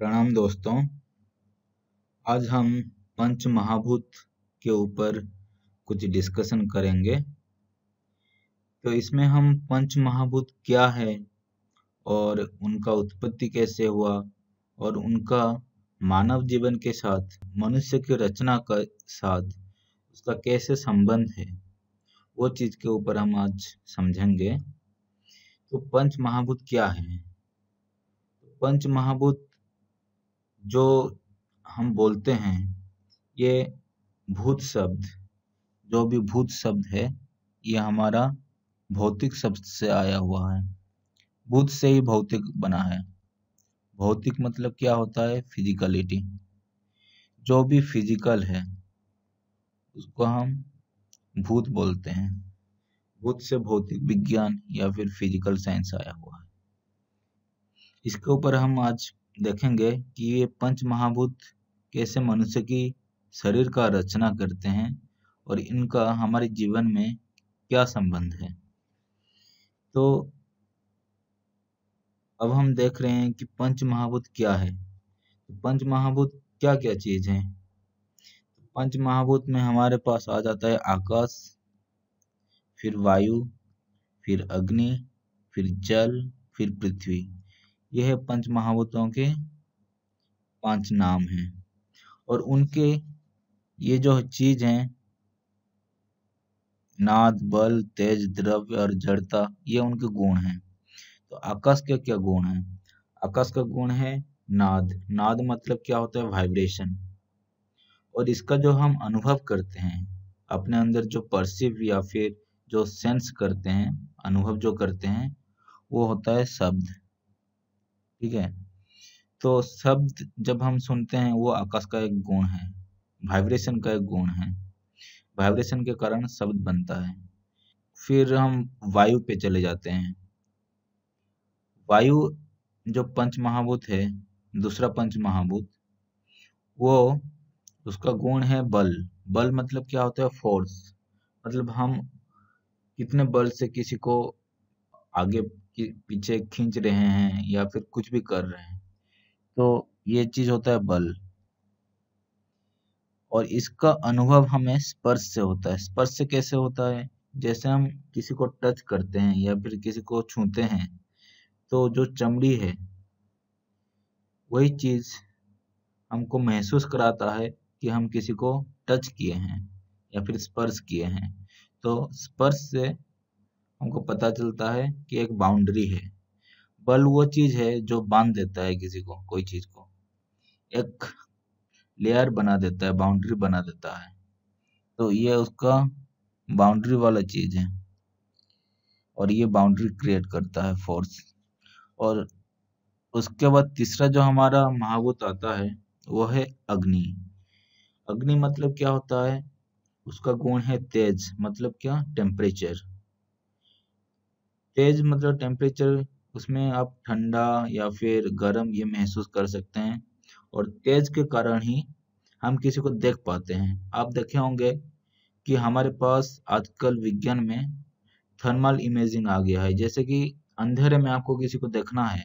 प्रणाम दोस्तों। आज हम पंच महाभूत के ऊपर कुछ डिस्कशन करेंगे। तो इसमें हम पंच महाभूत क्या है और उनका उत्पत्ति कैसे हुआ और उनका मानव जीवन के साथ, मनुष्य की रचना का साथ उसका कैसे संबंध है, वो चीज़ के ऊपर हम आज समझेंगे। तो पंच महाभूत क्या है? पंच महाभूत जो हम बोलते हैं, ये भूत शब्द, जो भी भूत शब्द है, ये हमारा भौतिक शब्द से आया हुआ है। भूत से ही भौतिक बना है। भौतिक मतलब क्या होता है? फिजिकलिटी जो भी फ़िज़िकल है, उसको हम भूत बोलते हैं। भूत से भौतिक विज्ञान या फिर फ़िज़िकल साइंस आया हुआ है। इसके ऊपर हम आज देखेंगे कि ये पंच महाभूत कैसे मनुष्य की शरीर का रचना करते हैं और इनका हमारे जीवन में क्या संबंध है। तो अब हम देख रहे हैं कि पंच महाभूत क्या है। तो पंच महाभूत क्या क्या चीज़ है? पंच महाभूत में हमारे पास आ जाता है आकाश, फिर वायु, फिर अग्नि, फिर जल, फिर पृथ्वी। यह पंच महाभूतों के पाँच नाम हैं। और उनके ये जो चीज़ हैं, नाद, बल, तेज, द्रव्य और जड़ता, ये उनके गुण हैं। तो आकाश के क्या गुण हैं? आकाश का गुण है नाद। नाद मतलब क्या होता है? वाइब्रेशन और इसका जो हम अनुभव करते हैं, अपने अंदर जो परसिव या फिर जो सेंस करते हैं, अनुभव जो करते हैं, वो होता है शब्द। ठीक है? तो शब्द जब हम सुनते हैं, वो आकाश का एक गुण है वाइब्रेशन का एक गुण है। वाइब्रेशन के कारण शब्द बनता है। फिर हम वायु पे चले जाते हैं। वायु जो पंच महाभूत है, दूसरा पंच महाभूत वो उसका गुण है बल। बल मतलब क्या होता है? फोर्स मतलब हम कितने बल से किसी को आगे पीछे खींच रहे हैं या फिर कुछ भी कर रहे हैं तो ये चीज़ होता है बल। और इसका अनुभव हमें स्पर्श से होता है। स्पर्श से कैसे होता है? जैसे हम किसी को टच करते हैं या फिर किसी को छूते हैं तो जो चमड़ी है, वही चीज़ हमको महसूस कराता है कि हम किसी को टच किए हैं या फिर स्पर्श किए हैं। तो स्पर्श से हमको पता चलता है कि एक बाउंड्री है। बल वो चीज़ है जो बाँध देता है किसी को, कोई चीज़ को। एक लेयर बना देता है बाउंड्री बना देता है। तो ये उसका बाउंड्री वाला चीज़ है। और ये बाउंड्री क्रिएट करता है फोर्स और उसके बाद तीसरा जो हमारा महाभूत आता है, वो है अग्नि। अग्नि मतलब क्या होता है? उसका गुण है तेज मतलब क्या? टेम्परेचर तेज मतलब टेम्परेचर उसमें आप ठंडा या फिर गर्म ये महसूस कर सकते हैं और तेज के कारण ही हम किसी को देख पाते हैं। आप देखे होंगे कि हमारे पास आजकल विज्ञान में थर्मल इमेजिंग आ गया है। जैसे कि अंधेरे में आपको किसी को देखना है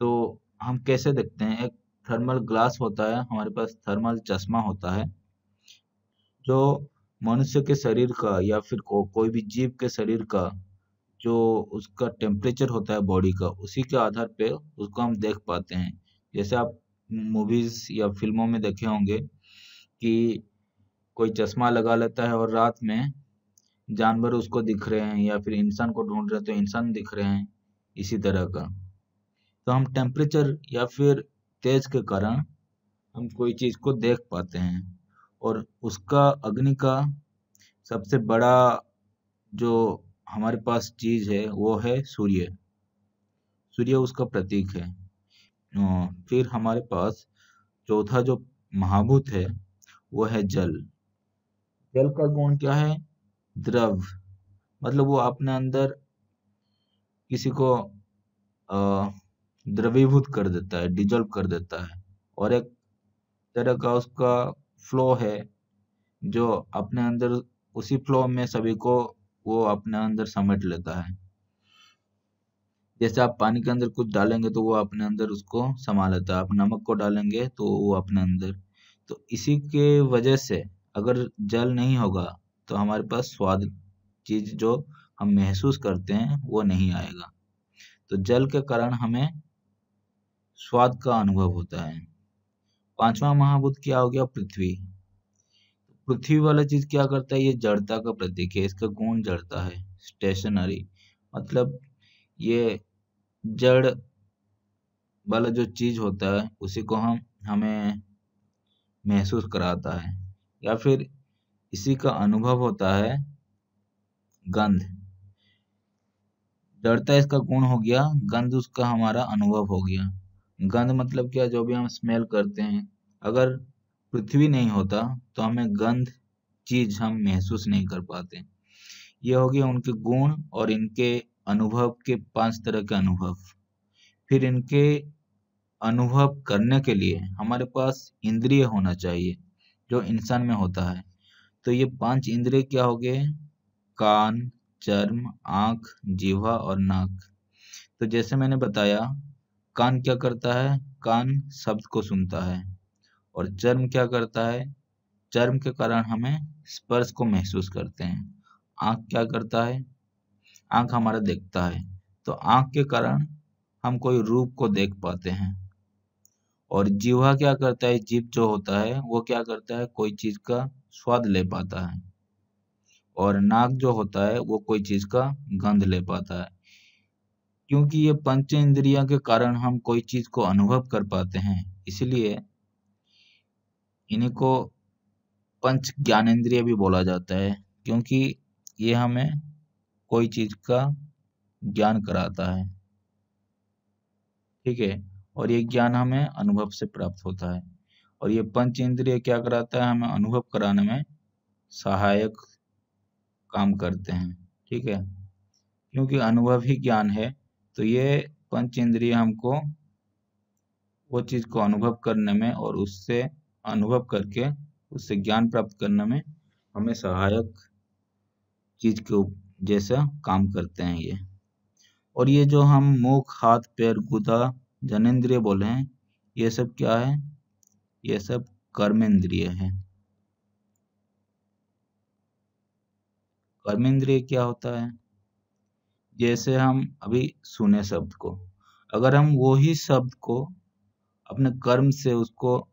तो हम कैसे देखते हैं? एक थर्मल ग्लास होता है हमारे पास थर्मल चश्मा होता है जो मनुष्य के शरीर का या फिर को, कोई भी जीव के शरीर का जो उसका टेम्परेचर होता है बॉडी का, उसी के आधार पे उसको हम देख पाते हैं। जैसे आप मूवीज़ या फ़िल्मों में देखे होंगे कि कोई चश्मा लगा लेता है और रात में जानवर उसको दिख रहे हैं या फिर इंसान को ढूंढ रहे हैं तो इंसान दिख रहे हैं, इसी तरह का। तो हम टेम्परेचर या फिर तेज के कारण हम कोई चीज़ को देख पाते हैं और उसका अग्नि का सबसे बड़ा जो हमारे पास चीज़ है, वो है सूर्य। सूर्य उसका प्रतीक है। फिर हमारे पास चौथा जो महाभूत है, वो है जल। जल का गुण क्या है? द्रव। मतलब वो अपने अंदर किसी को द्रवीभूत कर देता है, डिजोल्व कर देता है। और एक तरह का उसका फ्लो है, जो अपने अंदर उसी फ्लो में सभी को वो अपने अंदर समेट लेता है। जैसे आप पानी के अंदर कुछ डालेंगे तो वो अपने अंदर उसको समा लेता है। आप नमक को डालेंगे तो वो अपने अंदर। तो इसी के वजह से अगर जल नहीं होगा तो हमारे पास स्वाद चीज़ जो हम महसूस करते हैं वो नहीं आएगा। तो जल के कारण हमें स्वाद का अनुभव होता है। पांचवा महाभूत क्या हो गया? पृथ्वी। पृथ्वी वाला चीज़ क्या करता है? ये जड़ता का प्रतीक है, इसका गुण जड़ता है स्टेशनरी मतलब ये जड़ वाला जो चीज़ होता है, उसी को हम, हमें महसूस कराता है। या फिर इसी का अनुभव होता है, गंध। जड़ता इसका गुण हो गया, गंध उसका हमारा अनुभव हो गया। गंध मतलब क्या? जो भी हम स्मेल करते हैं। अगर पृथ्वी नहीं होता तो हमें गंध, चीज़ हम महसूस नहीं कर पाते। ये हो गया उनके गुण और इनके अनुभव के पाँच तरह के अनुभव। फिर इनके अनुभव करने के लिए हमारे पास इंद्रिय होना चाहिए, जो इंसान में होता है। तो ये पाँच इंद्रिय क्या हो गए? कान, चर्म, आँख जीवा और नाक। तो जैसे मैंने बताया, कान क्या करता है? कान शब्द को सुनता है। और चर्म क्या करता है? चर्म के कारण हमें स्पर्श को महसूस करते हैं। आँख क्या करता है? आँख हमारा देखता है। तो आँख के कारण हम कोई रूप को देख पाते हैं। और जीवा क्या करता है? जीव जो होता है, वो क्या करता है? कोई चीज़ का स्वाद ले पाता है। और नाक जो होता है, वो कोई चीज़ का गंध ले पाता है। क्योंकि ये पंच इंद्रिया के कारण हम कोई चीज़ को अनुभव कर पाते हैं, इसलिए इन्हीं को पंच ज्ञानेन्द्रिय भी बोला जाता है, क्योंकि ये हमें कोई चीज़ का ज्ञान कराता है। ठीक है? और ये ज्ञान हमें अनुभव से प्राप्त होता है। और ये पंच इंद्रिय क्या कराता है? हमें अनुभव कराने में सहायक काम करते हैं। ठीक है? क्योंकि अनुभव ही ज्ञान है तो ये पंच इंद्रिय हमको वो चीज़ को अनुभव करने में और उससे अनुभव करके उससे ज्ञान प्राप्त करने में हमें सहायक चीज़ के जैसा काम करते हैं ये। और ये जो हम मुख, हाथ, पैर, गुदा जनेन्द्रिय बोले हैं, ये सब क्या है? ये सब कर्मेंद्रिय है। कर्मेंद्रिय क्या होता है? जैसे हम अभी सुने शब्द को। अगर हम वो ही शब्द को अपने कर्म से उसको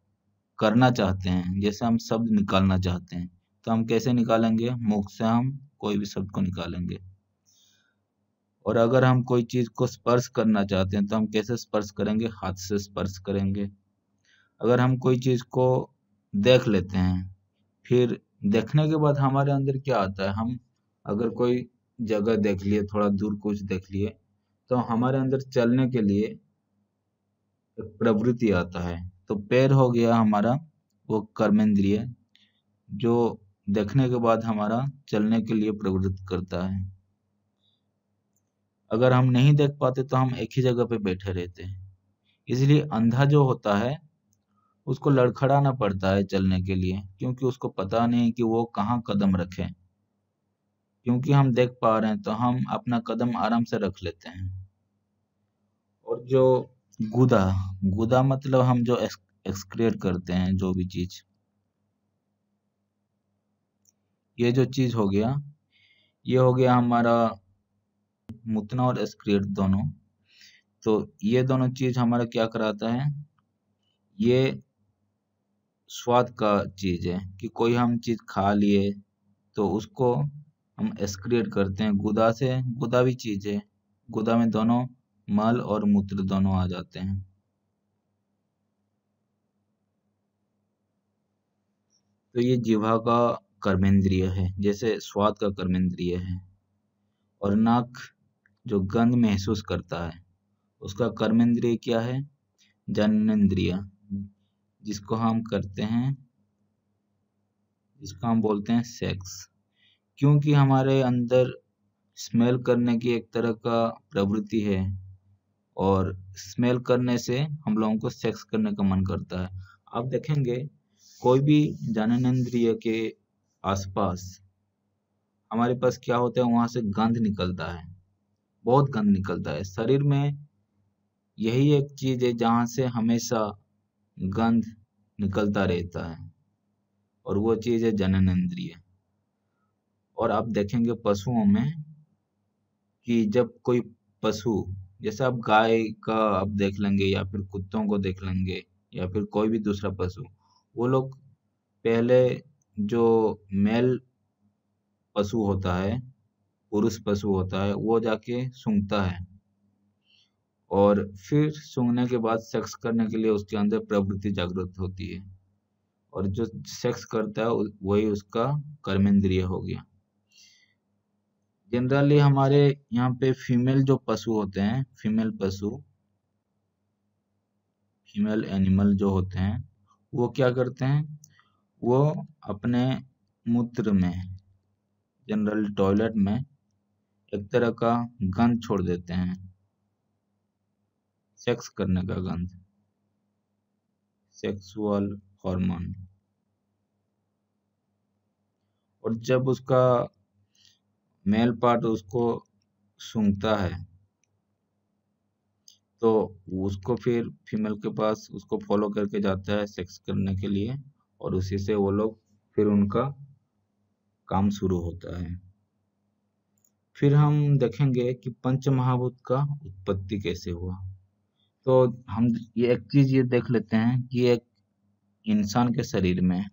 करना चाहते हैं, जैसे हम शब्द निकालना चाहते हैं तो हम कैसे निकालेंगे? मुख से हम कोई भी शब्द को निकालेंगे। और अगर हम कोई चीज़ को स्पर्श करना चाहते हैं तो हम कैसे स्पर्श करेंगे? हाथ से स्पर्श करेंगे। अगर हम कोई चीज़ को देख लेते हैं, फिर देखने के बाद हमारे अंदर क्या आता है? हम अगर कोई जगह देख लिए, थोड़ा दूर कुछ देख लिए तो हमारे अंदर चलने के लिए एक प्रवृत्ति आता है। तो पैर हो गया हमारा वो कर्मेंद्रिय, जो देखने के बाद हमारा चलने के लिए प्रवृत्त करता है। अगर हम नहीं देख पाते तो हम एक ही जगह पे बैठे रहते हैं। इसलिए अंधा जो होता है, उसको लड़खड़ाना पड़ता है चलने के लिए, क्योंकि उसको पता नहीं कि वो कहाँ कदम रखे। क्योंकि हम देख पा रहे हैं तो हम अपना कदम आराम से रख लेते हैं। और जो गुदा गुदा मतलब हम जो एक्सक्रिएट करते हैं जो भी चीज़। ये जो चीज़ हो गया, ये हो गया हमारा मुतना और एक्सक्रिएट दोनों। तो ये दोनों चीज़ हमारा क्या कराता है? ये स्वाद का चीज़ है कि कोई हम चीज़ खा लिए तो उसको हम एक्सक्रिएट करते हैं। गुदा से, गुदा भी चीज़ है। गुदा में दोनों मल और मूत्र दोनों आ जाते हैं। तो ये जीवा का कर्मेंद्रिय है, जैसे स्वाद का कर्मेंद्रिय है। और नाक जो गंध महसूस करता है, उसका कर्मेंद्रिय क्या है? जनेन्द्रिय। जिसको हम करते हैं, जिसको हम बोलते हैं सेक्स क्योंकि हमारे अंदर स्मेल करने की एक तरह का प्रवृत्ति है, और स्मेल करने से हम लोगों को सेक्स करने का मन करता है। आप देखेंगे कोई भी जननेन्द्रिय के आसपास हमारे पास क्या होता है, वहाँ से गंध निकलता है। बहुत गंध निकलता है। शरीर में यही एक चीज़ है, जहाँ से हमेशा गंध निकलता रहता है। और वो चीज़ है जननेन्द्रिय। और आप देखेंगे पशुओं में कि जब कोई पशु, जैसे आप गाय का आप देख लेंगे या फिर कुत्तों को देख लेंगे या फिर कोई भी दूसरा पशु वो लोग पहले जो मेल पशु होता है, पुरुष पशु होता है, वो जाके सूंघता है। और फिर सूंघने के बाद सेक्स करने के लिए उसके अंदर प्रवृत्ति जागृत होती है। और जो सेक्स करता है, वही उसका कर्मेंद्रिय हो गया। जनरली हमारे यहाँ पे फीमेल जो पशु होते हैं फीमेल पशु फीमेल एनिमल जो होते हैं वो क्या करते हैं? वो अपने मूत्र में जनरल टॉयलेट में एक तरह का गंध छोड़ देते हैं। सेक्स करने का गंध। सेक्सुअल हार्मोन और जब उसका मेल पार्ट उसको सूंघता है तो उसको फिर फीमेल के पास उसको फॉलो करके जाता है सेक्स करने के लिए और उसी से वो लोग फिर उनका काम शुरू होता है। फिर हम देखेंगे कि पंच महाभूत का उत्पत्ति कैसे हुआ। तो हम ये एक चीज़ ये देख लेते हैं कि एक इंसान के शरीर में,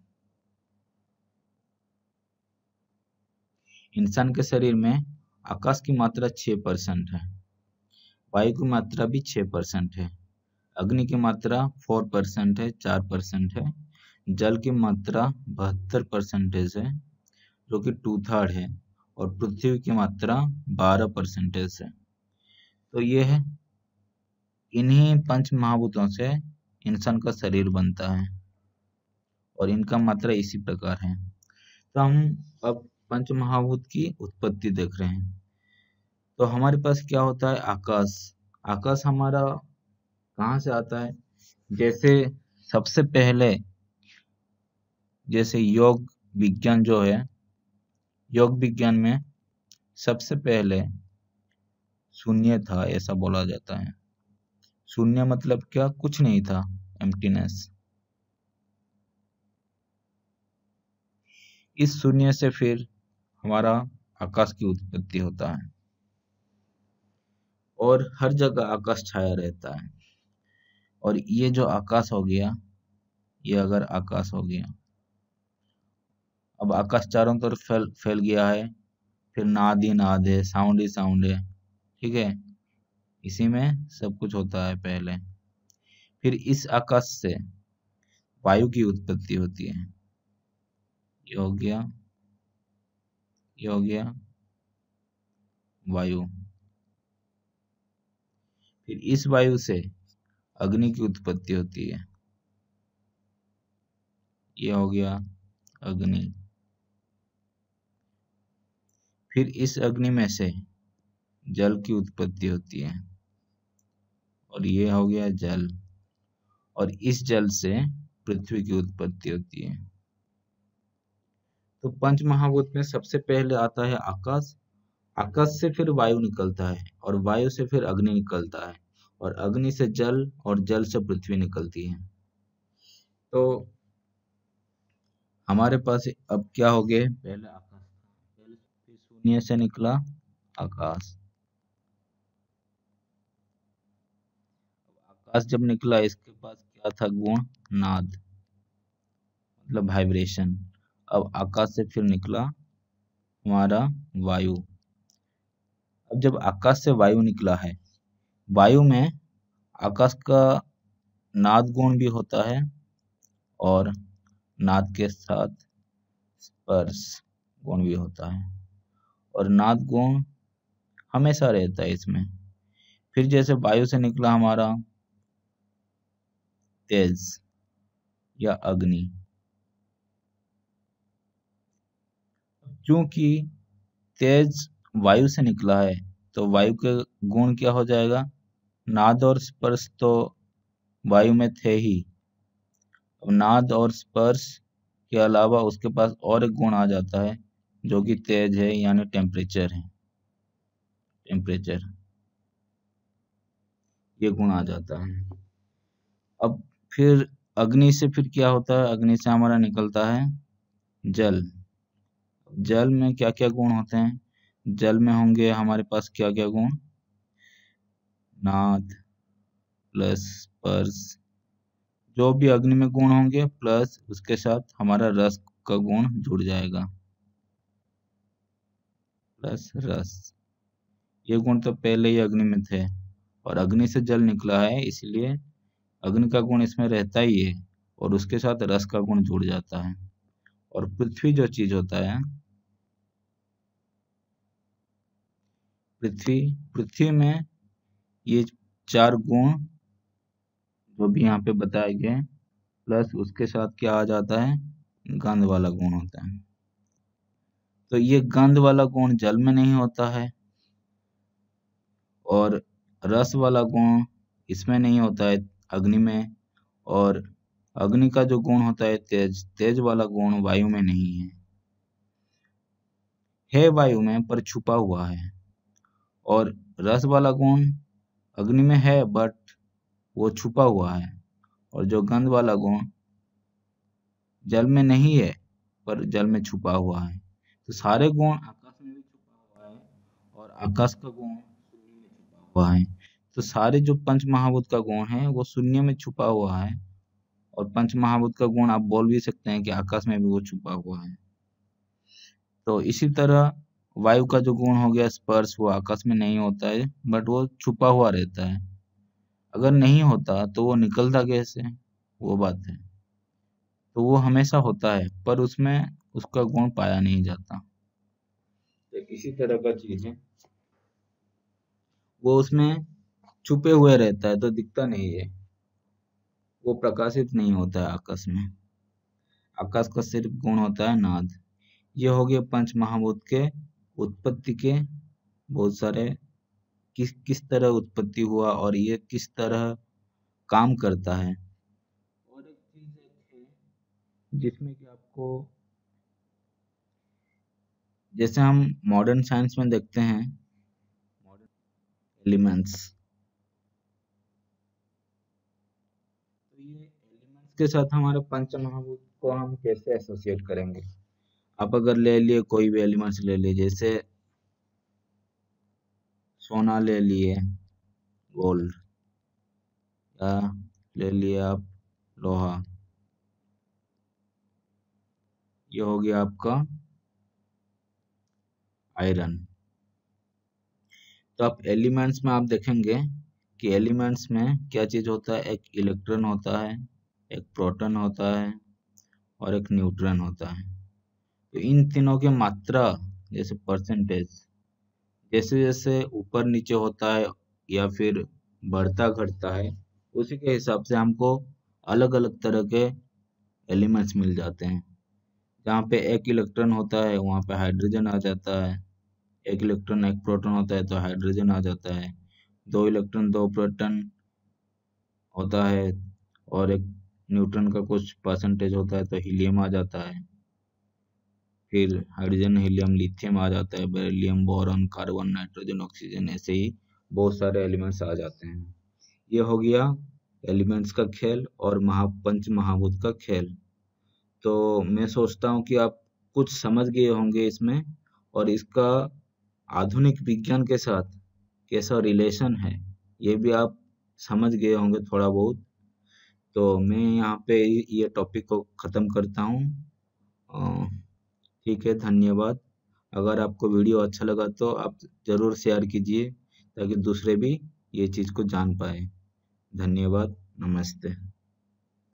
इंसान के शरीर में आकाश की मात्रा छह परसेंट है। वायु की मात्रा भी छह परसेंट है, अग्नि की मात्रा फोर परसेंट है, चार परसेंट है, जल की मात्रा बहत्तर परसेंटेज है जो कि टू थर्ड है, और पृथ्वी की मात्रा बारह परसेंटेज है तो ये है, इन्हीं पंच महाभूतों से इंसान का शरीर बनता है, और इनका मात्रा इसी प्रकार है। तो हम अब पंच महाभूत की उत्पत्ति देख रहे हैं। तो हमारे पास क्या होता है? आकाश। आकाश हमारा कहाँ से आता है? जैसे सबसे पहले जैसे योग विज्ञान जो है, योग विज्ञान में सबसे पहले शून्य था, ऐसा बोला जाता है। शून्य मतलब क्या? कुछ नहीं था। एम्प्टीनेस इस शून्य से फिर हमारा आकाश की उत्पत्ति होता है। और हर जगह आकाश छाया रहता है। और ये जो आकाश हो गया, ये अगर आकाश हो गया, अब आकाश चारों तरफ़ फैल फैल गया है, फिर नाद ही नाद है साउंड ही साउंड है ठीक है? इसी में सब कुछ होता है पहले। फिर इस आकाश से वायु की उत्पत्ति होती है। ये हो गया, ये हो गया वायु। फिर इस वायु से अग्नि की उत्पत्ति होती है। यह हो गया अग्नि। फिर इस अग्नि में से जल की उत्पत्ति होती है और ये हो गया जल। और इस जल से पृथ्वी की उत्पत्ति होती है। तो पंच महाभूत में सबसे पहले आता है आकाश आकाश से फिर वायु निकलता है और वायु से फिर अग्नि निकलता है और अग्नि से जल और जल से पृथ्वी निकलती है। तो हमारे पास अब क्या हो गए पहले आकाश पहले शून्य से निकला आकाश। आकाश जब निकला, इसके पास क्या था? गुण, नाद मतलब वाइब्रेशन अब आकाश से फिर निकला हमारा वायु। अब जब आकाश से वायु निकला है, वायु में आकाश का नाद गुण भी होता है और नाद के साथ स्पर्श गुण भी होता है। और नाद गुण हमेशा रहता है इसमें। फिर जैसे वायु से निकला हमारा तेज या अग्नि। क्योंकि तेज वायु से निकला है तो वायु के गुण क्या हो जाएगा? नाद और स्पर्श तो वायु में थे ही। अब नाद और स्पर्श के अलावा उसके पास और एक गुण आ जाता है, जो कि तेज है, यानी टेम्परेचर है। टेम्परेचर ये गुण आ जाता है। अब फिर अग्नि से फिर क्या होता है? अग्नि से हमारा निकलता है जल। जल में क्या क्या गुण होते हैं? जल में होंगे हमारे पास क्या क्या गुण? नाद, प्लस, स्पर्श। जो भी अग्नि में गुण होंगे, प्लस उसके साथ हमारा रस का गुण जुड़ जाएगा। प्लस रस। ये गुण तो पहले ही अग्नि में थे और अग्नि से जल निकला है, इसलिए अग्नि का गुण इसमें रहता ही है और उसके साथ रस का गुण जुड़ जाता है। और पृथ्वी जो चीज़ होता है पृथ्वी पृथ्वी में ये चार गुण जो भी यहाँ पे बताए गए प्लस उसके साथ क्या आ जाता है? गंध वाला गुण होता है। तो ये गंध वाला गुण जल में नहीं होता है और रस वाला गुण इसमें नहीं होता है अग्नि में और अग्नि का जो गुण होता है तेज तेज वाला गुण वायु में नहीं है। है वायु में पर छुपा हुआ है। और रस वाला गुण अग्नि में है बट वो छुपा हुआ है। और जो गंध वाला गुण जल में नहीं है, पर जल में छुपा हुआ है। तो सारे गुण आकाश में भी छुपा हुआ है और आकाश का गुण शून्य में छुपा हुआ है। तो सारे जो पंच महाभूत का गुण है, वो शून्य में छुपा हुआ है। और पंच महाभूत का गुण आप बोल भी सकते हैं कि आकाश में भी वो छुपा हुआ है। तो इसी तरह वायु का जो गुण हो गया स्पर्श वो आकाश में नहीं होता है बट वो छुपा हुआ रहता है। अगर नहीं होता तो वो निकलता कैसे? वो बात है। तो वो हमेशा होता है पर उसमें उसका गुण पाया नहीं जाता। तो इसी तरह का चीज़ है। वो उसमें छुपे हुए रहता है तो दिखता नहीं है। वो प्रकाशित नहीं होता है आकाश में। आकाश का सिर्फ़ गुण होता है नाद। ये हो गया पंच महाभूत के उत्पत्ति के बहुत सारे किस किस तरह उत्पत्ति हुआ और ये किस तरह काम करता है। और एक चीज़ है जिसमें कि आपको जैसे हम मॉडर्न साइंस में देखते हैं मॉडर्न एलिमेंट्स तो ये एलिमेंट्स के साथ हमारे पंच महाभूत को हम कैसे एसोसिएट करेंगे? आप अगर ले लिए, कोई भी एलिमेंट्स ले लिए, जैसे सोना ले लिए, गोल्ड, या ले लिए आप लोहा, ये हो गया आपका आयरन। तो आप एलिमेंट्स में आप देखेंगे कि एलिमेंट्स में क्या चीज़ होता है? एक इलेक्ट्रॉन होता है, एक प्रोटॉन होता है और एक न्यूट्रॉन होता है। तो इन तीनों की मात्रा, जैसे परसेंटेज जैसे जैसे ऊपर नीचे होता है या फिर बढ़ता घटता है, उसी के हिसाब से हमको अलग अलग तरह के एलिमेंट्स मिल जाते हैं। जहाँ पे एक इलेक्ट्रॉन होता है, वहाँ पे हाइड्रोजन आ जाता है। एक इलेक्ट्रॉन एक प्रोटॉन होता है तो हाइड्रोजन आ जाता है। दो इलेक्ट्रॉन, दो प्रोटॉन होता है और एक न्यूट्रॉन का कुछ परसेंटेज होता है तो हीलियम आ जाता है। फिर हाइड्रोजन हीलियम लिथियम आ जाता है beryllium boron carbon nitrogen oxygen ऐसे ही बहुत सारे एलिमेंट्स आ जाते हैं। ये हो गया एलिमेंट्स का खेल और महापंच महाभूत का खेल। तो मैं सोचता हूँ कि आप कुछ समझ गए होंगे इसमें और इसका आधुनिक विज्ञान के साथ कैसा रिलेशन है, ये भी आप समझ गए होंगे थोड़ा बहुत। तो मैं यहाँ पे ये टॉपिक को ख़त्म करता हूँ। ठीक है, धन्यवाद। अगर आपको वीडियो अच्छा लगा तो आप ज़रूर शेयर कीजिए ताकि दूसरे भी ये चीज़ को जान पाए। धन्यवाद, नमस्ते।